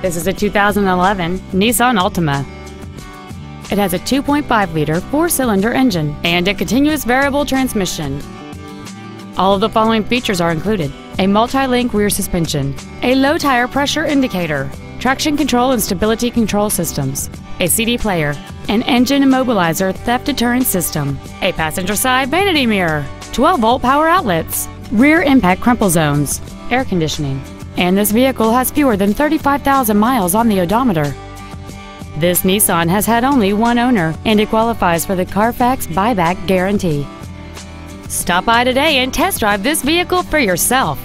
This is a 2011 Nissan Altima. It has a 2.5-liter four-cylinder engine and a continuous variable transmission. All of the following features are included. A multi-link rear suspension, a low tire pressure indicator, traction control and stability control systems, a CD player, an engine immobilizer theft deterrent system, a passenger side vanity mirror, 12-volt power outlets, rear impact crumple zones, air conditioning, and this vehicle has fewer than 35,000 miles on the odometer. This Nissan has had only one owner and it qualifies for the Carfax buyback guarantee. Stop by today and test drive this vehicle for yourself.